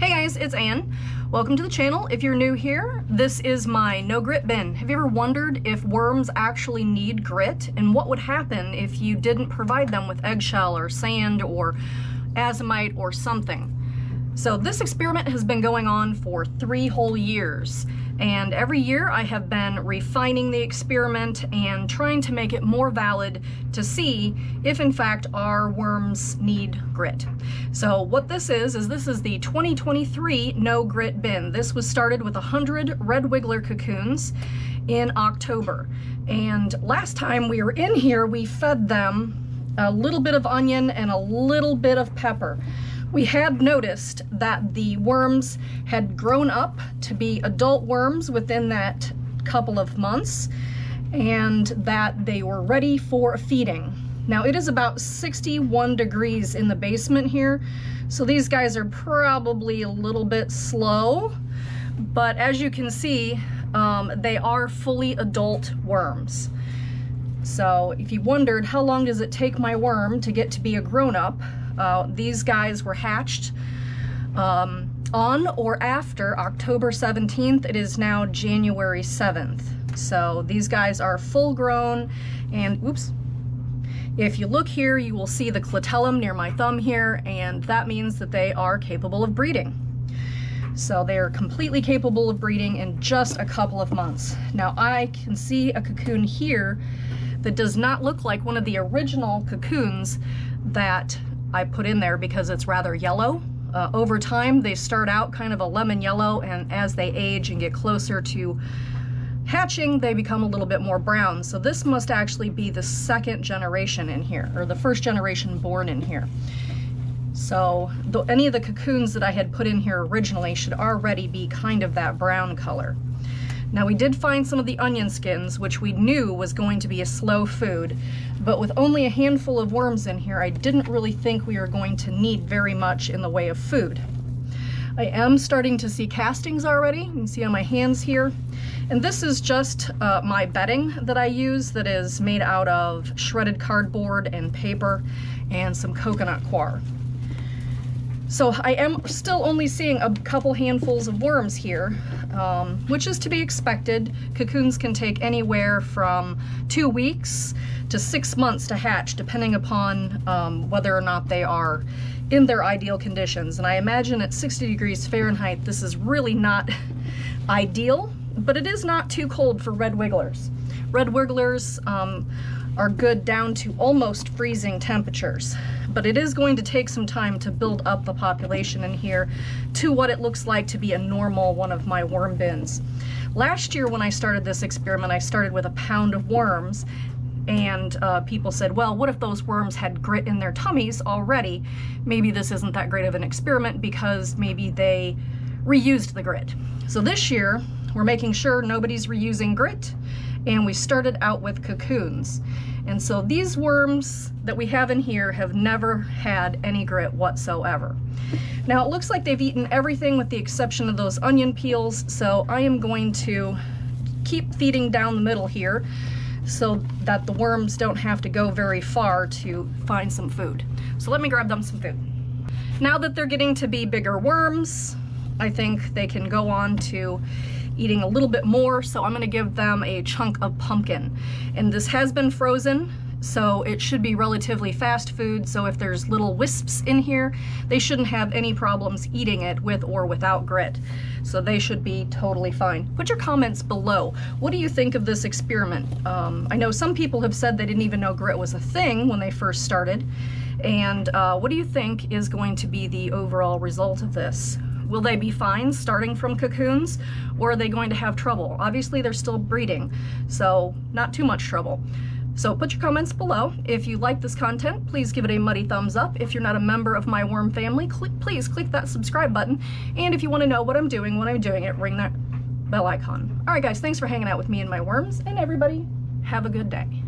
Hey guys, it's Ann. Welcome to the channel. If you're new here, this is my no grit bin. Have you ever wondered if worms actually need grit and what would happen if you didn't provide them with eggshell or sand or azomite or something? So this experiment has been going on for three whole years and every year I have been refining the experiment and trying to make it more valid to see if in fact our worms need grit. So what this is, is this is the 2023 No Grit Bin. This was started with 100 red wiggler cocoons in October. And last time we were in here, we fed them a little bit of onion and a little bit of pepper we had noticed that the worms had grown up to be adult worms within that couple of months and that they were ready for feeding. Now it is about 61 degrees in the basement here, so these guys are probably a little bit slow, but as you can see, um, they are fully adult worms. So if you wondered how long does it take my worm to get to be a grown-up, uh, these guys were hatched um, on or after October 17th. It is now January 7th. So these guys are full grown and, oops, if you look here, you will see the clitellum near my thumb here, and that means that they are capable of breeding. So they are completely capable of breeding in just a couple of months. Now I can see a cocoon here that does not look like one of the original cocoons that I put in there because it's rather yellow. Uh, over time, they start out kind of a lemon yellow, and as they age and get closer to hatching, they become a little bit more brown. So this must actually be the second generation in here, or the first generation born in here. So the, any of the cocoons that I had put in here originally should already be kind of that brown color. Now we did find some of the onion skins, which we knew was going to be a slow food, but with only a handful of worms in here, I didn't really think we were going to need very much in the way of food. I am starting to see castings already. You can see on my hands here. And this is just uh, my bedding that I use that is made out of shredded cardboard and paper and some coconut coir. So I am still only seeing a couple handfuls of worms here, um, which is to be expected. Cocoons can take anywhere from two weeks to six months to hatch, depending upon um, whether or not they are in their ideal conditions. And I imagine at 60 degrees Fahrenheit, this is really not ideal, but it is not too cold for red wigglers. Red wigglers um, are good down to almost freezing temperatures. But it is going to take some time to build up the population in here to what it looks like to be a normal one of my worm bins. Last year when I started this experiment, I started with a pound of worms and uh, people said, well, what if those worms had grit in their tummies already? Maybe this isn't that great of an experiment because maybe they reused the grit. So this year, we're making sure nobody's reusing grit and we started out with cocoons. And so these worms that we have in here have never had any grit whatsoever. Now it looks like they've eaten everything with the exception of those onion peels, so I am going to keep feeding down the middle here so that the worms don't have to go very far to find some food. So let me grab them some food. Now that they're getting to be bigger worms, I think they can go on to eating a little bit more, so I'm gonna give them a chunk of pumpkin. And this has been frozen, so it should be relatively fast food, so if there's little wisps in here, they shouldn't have any problems eating it with or without grit. So they should be totally fine. Put your comments below. What do you think of this experiment? Um, I know some people have said they didn't even know grit was a thing when they first started. And uh, what do you think is going to be the overall result of this? Will they be fine starting from cocoons or are they going to have trouble? Obviously they're still breeding, so not too much trouble. So put your comments below. If you like this content, please give it a muddy thumbs up. If you're not a member of my worm family, click, please click that subscribe button. And if you want to know what I'm doing when I'm doing it, ring that bell icon. All right, guys, thanks for hanging out with me and my worms, and everybody, have a good day.